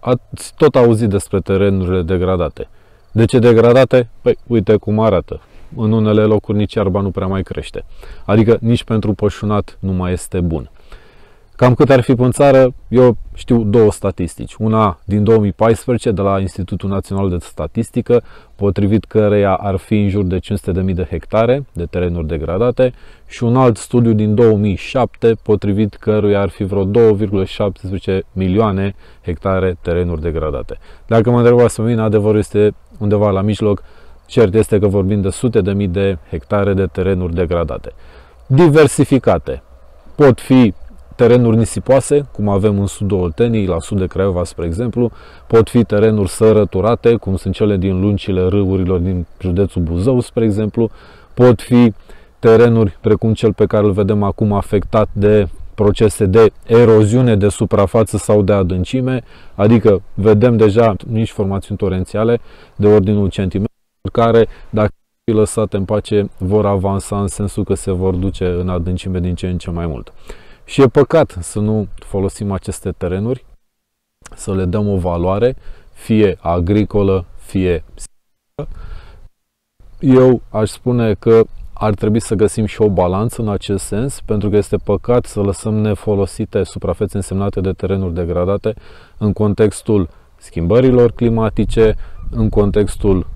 Ați tot auzit despre terenurile degradate. De ce degradate? Păi, uite cum arată. În unele locuri nici iarba nu prea mai crește. Adică nici pentru pășunat nu mai este bun. Cam cât ar fi în țară, eu știu două statistici. Una din 2014 de la Institutul Național de Statistică, potrivit căreia ar fi în jur de 500.000 de hectare de terenuri degradate și un alt studiu din 2007, potrivit căruia ar fi vreo 2,17 milioane hectare terenuri degradate. Dacă mă întrebați pe mine, adevărul este undeva la mijloc. Cert este că vorbim de sute de mii de hectare de terenuri degradate. Diversificate. Pot fi terenuri nisipoase, cum avem în sudul Olteniei, la sud de Craiova, spre exemplu, pot fi terenuri sărăturate, cum sunt cele din lungile râurilor din județul Buzău, spre exemplu, pot fi terenuri precum cel pe care îl vedem acum afectat de procese de eroziune de suprafață sau de adâncime, adică vedem deja nici formațiuni torențiale de ordinul centimetru care, dacă fi lăsate în pace, vor avansa în sensul că se vor duce în adâncime din ce în ce mai mult. Și e păcat să nu folosim aceste terenuri, să le dăm o valoare, fie agricolă, fie eu aș spune că ar trebui să găsim și o balanță în acest sens, pentru că este păcat să lăsăm nefolosite suprafețe însemnate de terenuri degradate în contextul schimbărilor climatice, în contextul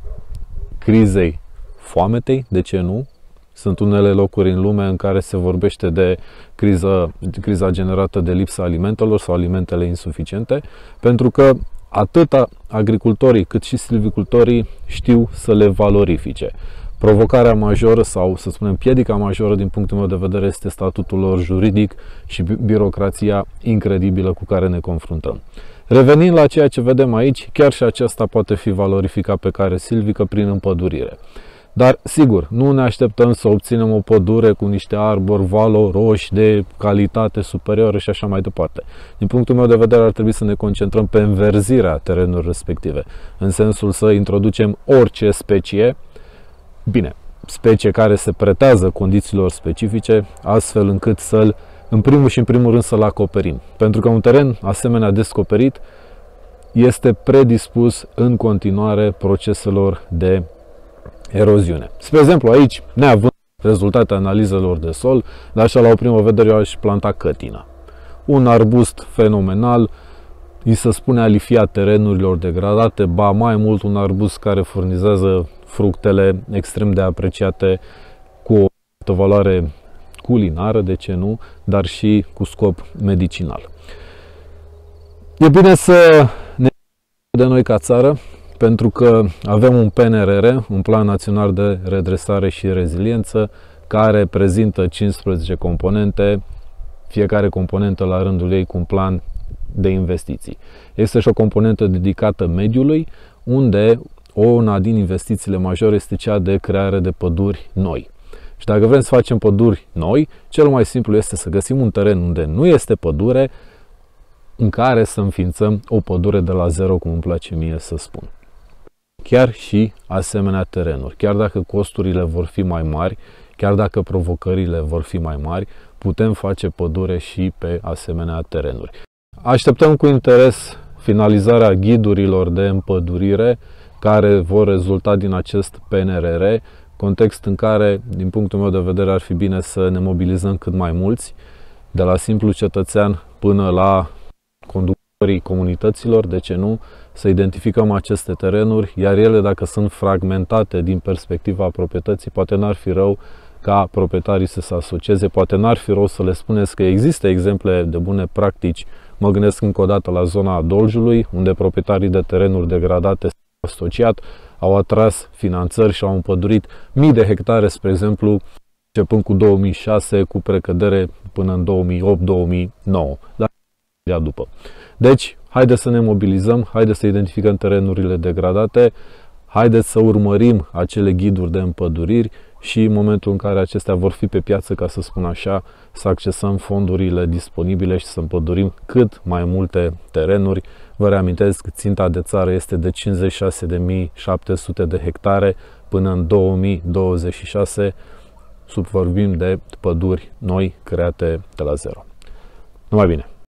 crizei foametei, de ce nu? Sunt unele locuri în lume în care se vorbește de criza, criza generată de lipsa alimentelor sau alimentele insuficiente, pentru că atât agricultorii cât și silvicultorii știu să le valorifice. Provocarea majoră sau, să spunem, piedica majoră din punctul meu de vedere este statutul lor juridic și birocrația incredibilă cu care ne confruntăm. Revenind la ceea ce vedem aici, chiar și aceasta poate fi valorificat pe care silvică prin împădurire. Dar, sigur, nu ne așteptăm să obținem o pădure cu niște arbori valoroși de calitate superioară și așa mai departe. Din punctul meu de vedere, ar trebui să ne concentrăm pe înverzirea terenurilor respective, în sensul să introducem orice specie, bine, specie care se pretează condițiilor specifice, astfel încât să-l, în primul și în primul rând, să-l acoperim. Pentru că un teren asemenea descoperit este predispus în continuare proceselor de eroziune. Spre exemplu, aici, neavând rezultate analizelor de sol, dar așa la o primă vedere eu aș planta cătina. Un arbust fenomenal, îi se spune alifia terenurilor degradate, ba mai mult un arbust care furnizează fructele extrem de apreciate cu o valoare culinară, de ce nu, dar și cu scop medicinal. E bine să ne de noi ca țară, pentru că avem un PNRR, un Plan Național de Redresare și Reziliență, care prezintă 15 componente, fiecare componentă la rândul ei cu un plan de investiții. Este și o componentă dedicată mediului, unde una din investițiile majore este cea de creare de păduri noi. Și dacă vrem să facem păduri noi, cel mai simplu este să găsim un teren unde nu este pădure, în care să înființăm o pădure de la zero, cum îmi place mie să spun chiar și asemenea terenuri. Chiar dacă costurile vor fi mai mari, chiar dacă provocările vor fi mai mari, putem face pădure și pe asemenea terenuri. Așteptăm cu interes finalizarea ghidurilor de împădurire care vor rezulta din acest PNRR, context în care, din punctul meu de vedere, ar fi bine să ne mobilizăm cât mai mulți, de la simplu cetățean până la conductorii comunităților, de ce nu, să identificăm aceste terenuri, iar ele, dacă sunt fragmentate din perspectiva proprietății, poate n-ar fi rău ca proprietarii să se asocieze, poate n-ar fi rău să le spuneți că există exemple de bune practici. Mă gândesc încă o dată la zona Doljului, unde proprietarii de terenuri degradate s-au asociat, au atras finanțări și au împădurit mii de hectare, spre exemplu, începând cu 2006, cu precădere până în 2008-2009, dar după. Deci, haideți să ne mobilizăm, haideți să identificăm terenurile degradate, haideți să urmărim acele ghiduri de împăduriri și în momentul în care acestea vor fi pe piață, ca să spun așa, să accesăm fondurile disponibile și să împădurim cât mai multe terenuri. Vă reamintesc, că ținta de țară este de 56.700 de hectare până în 2026, sub vorbim de păduri noi create de la zero. Numai bine!